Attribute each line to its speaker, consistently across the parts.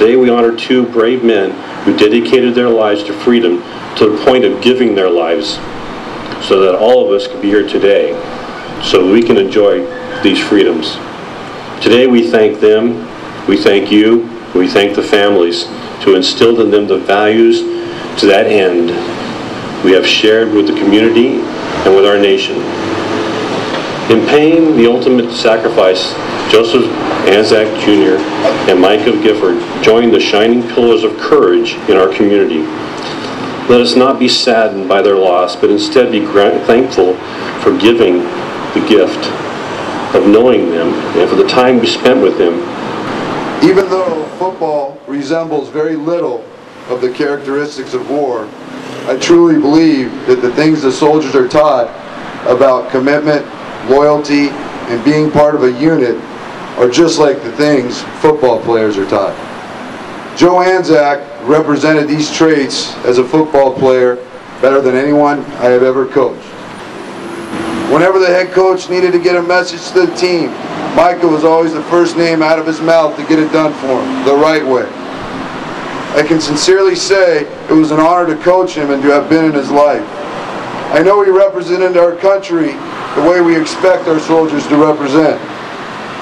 Speaker 1: Today we honor two brave men who dedicated their lives to freedom to the point of giving their lives so that all of us can be here today so we can enjoy these freedoms. Today we thank them, we thank you, we thank the families to instill in them the values to that end we have shared with the community and with our nation. In paying the ultimate sacrifice, Joseph Anzack Jr. and Micah Gifford joined the shining pillars of courage in our community. Let us not be saddened by their loss, but instead be thankful for giving the gift of knowing them and for the time we spent with them.
Speaker 2: Even though football resembles very little of the characteristics of war, I truly believe that the things the soldiers are taught about commitment, loyalty, and being part of a unit are just like the things football players are taught. Joe Anzack represented these traits as a football player better than anyone I have ever coached. Whenever the head coach needed to get a message to the team, Micah was always the first name out of his mouth to get it done for him, the right way. I can sincerely say it was an honor to coach him and to have been in his life. I know he represented our country the way we expect our soldiers to represent.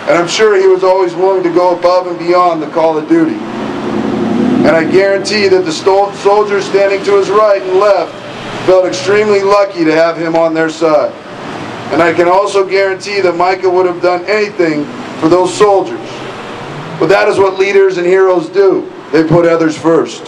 Speaker 2: And I'm sure he was always willing to go above and beyond the call of duty. And I guarantee that the soldiers standing to his right and left felt extremely lucky to have him on their side. And I can also guarantee that Micah would have done anything for those soldiers. But that is what leaders and heroes do. They put others first.